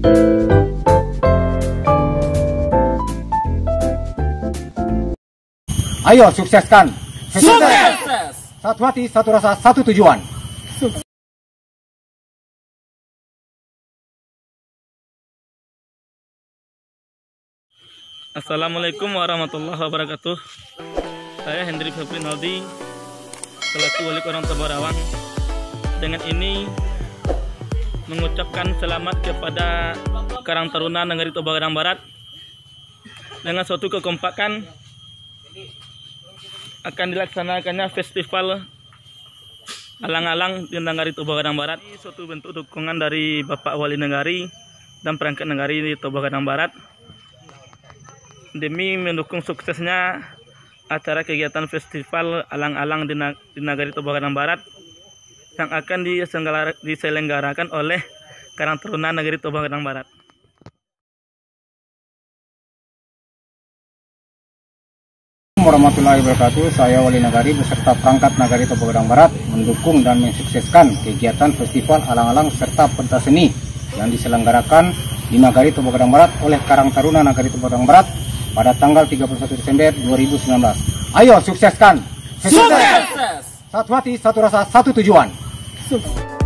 Ayo sukseskan. Sukses. Satu hati, satu rasa, satu tujuan. Assalamualaikum warahmatullahi wabarakatuh. Saya Hendrik Febrin Haldi, selaku wali orang Tabarawang. Dengan ini mengucapkan selamat kepada Karang Taruna Negeri Toba Gadang Barat dengan suatu kekompakan akan dilaksanakannya festival alang-alang di Negari Toba Gadang Barat. Ini suatu bentuk dukungan dari Bapak Wali Negari dan perangkat negari di Toba Gadang Barat demi mendukung suksesnya acara kegiatan festival alang-alang di, Nagari Toba Gadang Barat yang akan diselenggara- diselenggarakan oleh Karang Taruna Negeri Toba Gadang Barat. warahmatullahi wabarakatuh. Saya Wali Nagari beserta perangkat Nagari Toba Barat mendukung dan mensukseskan kegiatan festival alang-alang serta pentas seni yang diselenggarakan di Nagari Toba Barat oleh Karang Taruna Nagari Toba Barat pada tanggal 31 Desember 2019. Ayo sukseskan. Sukses. Satu hati, satu rasa, satu tujuan. Yusuf.